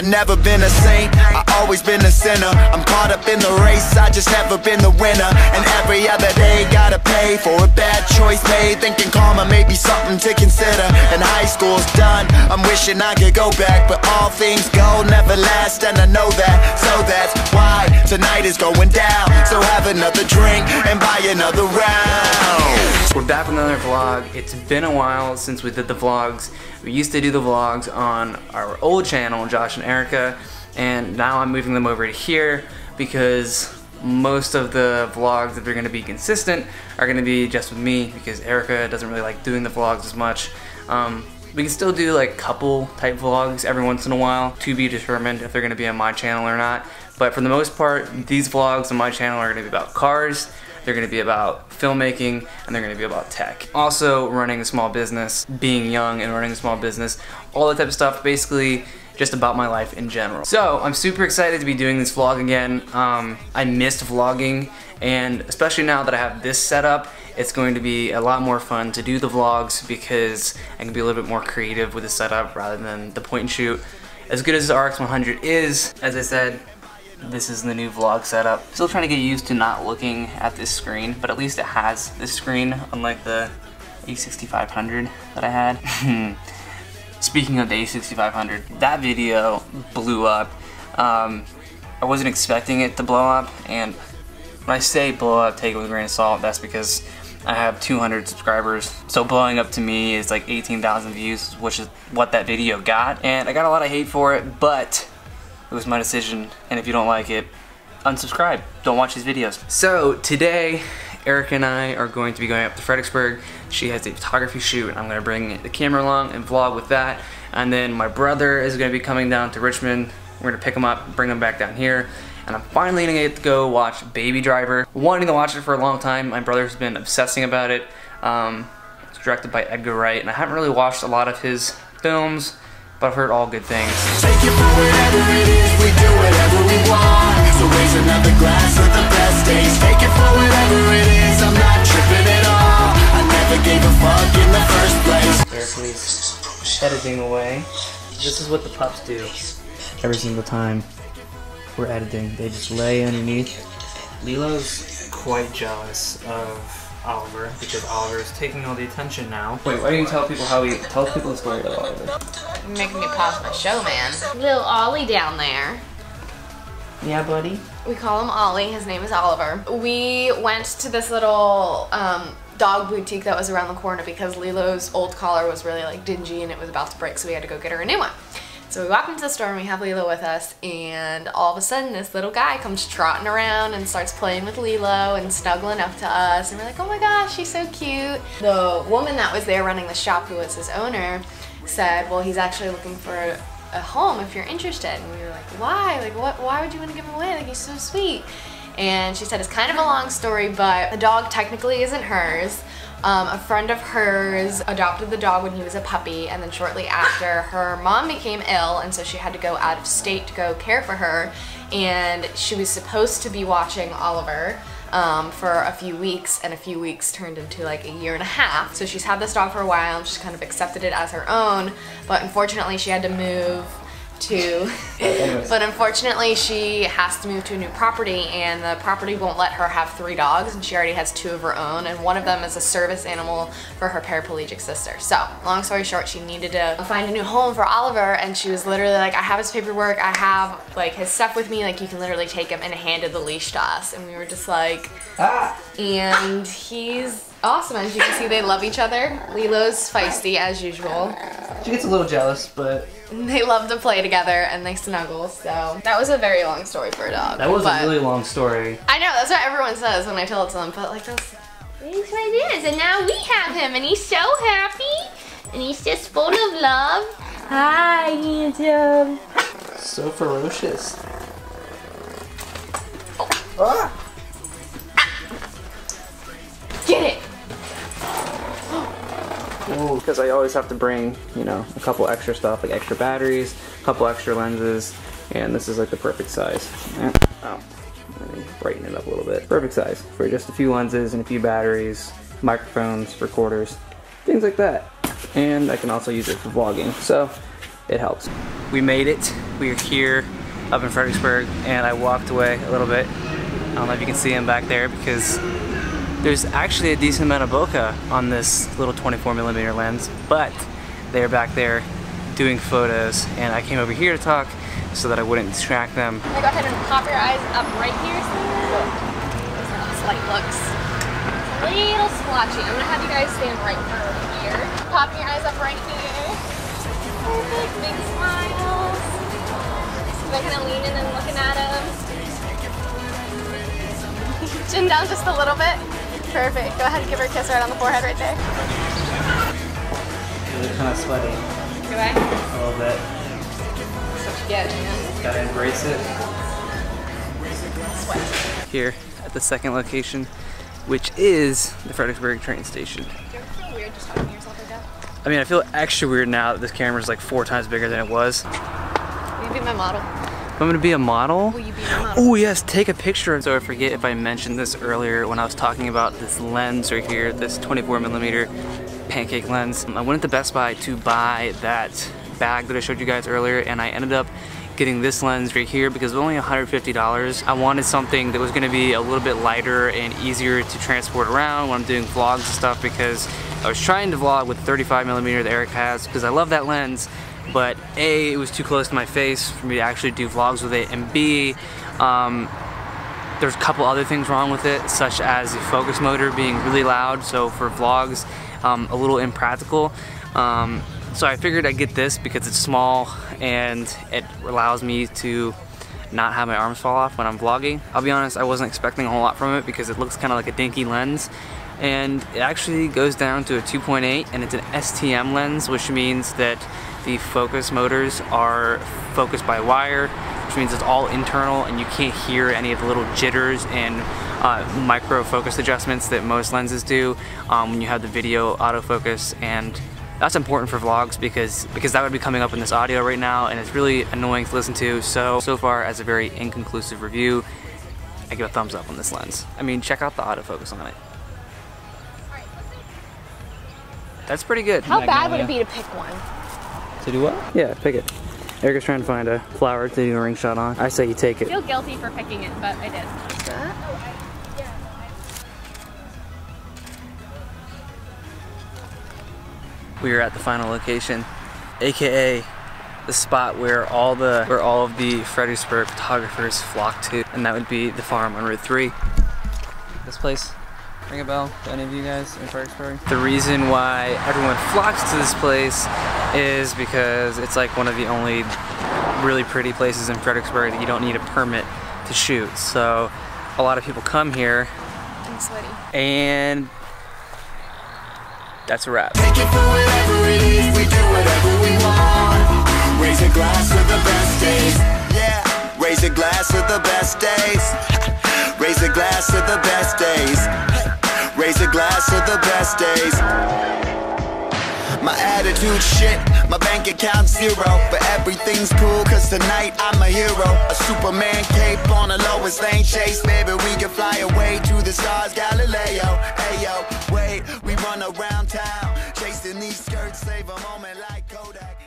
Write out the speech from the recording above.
I never been a saint, I always been a sinner. I'm caught up in the race, I just never been the winner. And every other day, gotta pay for a bad choice made. Thinking karma may be something to consider. And high school's done, I'm wishing I could go back. But all things go, never last, and I know that. So that's why tonight is going down. So have another drink and buy another round. We're back with another vlog. It's been a while since we did the vlogs. We used to do the vlogs on our old channel, Josh and Erica, and now I'm moving them over to here because most of the vlogs, if they're gonna be consistent, are gonna be just with me because Erica doesn't really like doing the vlogs as much. Um, we can still do like couple type vlogs every once in a while to be determined if they're gonna be on my channel or not. But for the most part, these vlogs on my channel are gonna be about cars, they're gonna be about filmmaking, and they're gonna be about tech. Also, running a small business, being young and running a small business, all that type of stuff, basically just about my life in general. So, I'm super excited to be doing this vlog again. Um, I missed vlogging, and especially now that I have this set up, it's going to be a lot more fun to do the vlogs because I can be a little bit more creative with the setup rather than the point and shoot. As good as the RX 100 is, as I said, this is the new vlog setup. Still trying to get used to not looking at this screen, but at least it has this screen, unlike the A6500 that I had. Speaking of the A6500, that video blew up. Um, I wasn't expecting it to blow up, and when I say blow up, take it with a grain of salt, that's because I have 200 subscribers. So blowing up to me is like 18,000 views, which is what that video got. And I got a lot of hate for it, but it was my decision, and if you don't like it, unsubscribe. Don't watch these videos. So today, Erica and I are going to be going up to Fredericksburg. She has a photography shoot. And I'm gonna bring the camera along and vlog with that. And then my brother is gonna be coming down to Richmond. We're gonna pick him up, bring him back down here. And I'm finally gonna get to go watch Baby Driver. Wanting to watch it for a long time. My brother's been obsessing about it. Um, it's directed by Edgar Wright, and I haven't really watched a lot of his films but I've heard all good things. Take it for whatever it is, we do whatever we want. So raise another glass of the best days. Take it for whatever it is, I'm not tripping at all. I never gave a fuck in the first place. Hercules editing away. This is what the pups do. Every single time we're editing, they just lay underneath. Lilo's quite jealous of Oliver because Oliver is taking all the attention now. Wait, why don't you tell people how he tell people the story of Oliver? You're making me pause my show, man. Little Ollie down there. Yeah, buddy. We call him Ollie. His name is Oliver. We went to this little um, dog boutique that was around the corner because Lilo's old collar was really like dingy and it was about to break, so we had to go get her a new one. So we walk into the store and we have Lilo with us and all of a sudden this little guy comes trotting around and starts playing with Lilo and snuggling up to us and we're like, oh my gosh, she's so cute. The woman that was there running the shop who was his owner said, well, he's actually looking for a, a home if you're interested. And we were like, why? Like, what? why would you want to give him away? Like, he's so sweet. And she said, it's kind of a long story, but the dog technically isn't hers. Um, a friend of hers adopted the dog when he was a puppy and then shortly after her mom became ill and so she had to go out of state to go care for her and she was supposed to be watching Oliver um, for a few weeks and a few weeks turned into like a year and a half. So she's had this dog for a while and she's kind of accepted it as her own but unfortunately she had to move to, but unfortunately she has to move to a new property and the property won't let her have three dogs and she already has two of her own and one of them is a service animal for her paraplegic sister. So long story short, she needed to find a new home for Oliver and she was literally like, I have his paperwork, I have like his stuff with me, like you can literally take him and handed the leash to us and we were just like, ah. and he's awesome. As you can see, they love each other. Lilo's feisty as usual. She gets a little jealous, but they love to play together and they snuggle. So that was a very long story for a dog. That was a really long story. I know that's what everyone says when I tell it to them. But like that's it's like this, and now we have him, and he's so happy, and he's just full of love. Hi, handsome. So ferocious. Oh. Ah. Because I always have to bring, you know, a couple extra stuff, like extra batteries, a couple extra lenses, and this is like the perfect size. Oh, let me brighten it up a little bit. Perfect size for just a few lenses and a few batteries, microphones, recorders, things like that. And I can also use it for vlogging, so it helps. We made it we are here up in Fredericksburg and I walked away a little bit. I don't know if you can see him back there because there's actually a decent amount of bokeh on this little 24 millimeter lens, but they're back there doing photos and I came over here to talk so that I wouldn't distract them. Go ahead and pop your eyes up right here. Slight looks. a little splotchy. I'm gonna have you guys stand right here. Pop your eyes up right here. Perfect, big smiles. They're kind of leaning and looking at him. Chin down just a little bit. Perfect. Go ahead and give her a kiss right on the forehead right there. Really kind of sweaty. Do I? A little bit. That's what you get. Gotta embrace it. Sweat. Here at the second location, which is the Fredericksburg train station. Do you ever feel weird just talking to yourself like that? I mean, I feel extra weird now that this camera is like four times bigger than it was. Will you be my model? I'm gonna be a model. Will you be my model? Oh yes, take a picture. So I forget if I mentioned this earlier when I was talking about this lens right here, this 24 millimeter pancake lens. I went to Best Buy to buy that bag that I showed you guys earlier and I ended up getting this lens right here because it was only $150. I wanted something that was gonna be a little bit lighter and easier to transport around when I'm doing vlogs and stuff because I was trying to vlog with 35 millimeter that Erica has because I love that lens but A, it was too close to my face for me to actually do vlogs with it, and B, um, there's a couple other things wrong with it, such as the focus motor being really loud, so for vlogs, um, a little impractical. Um, so I figured I'd get this because it's small and it allows me to not have my arms fall off when I'm vlogging. I'll be honest, I wasn't expecting a whole lot from it because it looks kind of like a dinky lens and it actually goes down to a 2.8 and it's an STM lens which means that the focus motors are focused by wire which means it's all internal and you can't hear any of the little jitters and uh, micro focus adjustments that most lenses do um, when you have the video autofocus. And that's important for vlogs because because that would be coming up in this audio right now and it's really annoying to listen to. So so far as a very inconclusive review I give a thumbs up on this lens. I mean check out the autofocus on it. That's pretty good. How bad would it be to pick one? To do what? Yeah pick it Erica's trying to find a flower to do a ring shot on I say you take it. I it feel guilty for picking it, but I did. we are at the final location aka the spot where all the where all of the Fredericksburg photographers flock to and that would be the farm on Route 3 this place ring a bell to any of you guys in Fredericksburg the reason why everyone flocks to this place is because it's like one of the only really pretty places in Fredericksburg that you don't need a permit to shoot so a lot of people come here I'm sweaty. and that's a wrap Take it for whatever it is, we do whatever we want. Raise a glass to the best days. Yeah, raise a glass to the best days. Raise a glass to the best days. Glass to the best days. My attitude shit, my bank account zero. But everything's cool, cause tonight I'm a hero. A Superman cape on a Lois Lane chase. Baby, we can fly away to the stars, Galileo. Ayo, wait, we run around town. Chasing these skirts, save a moment like Kodak.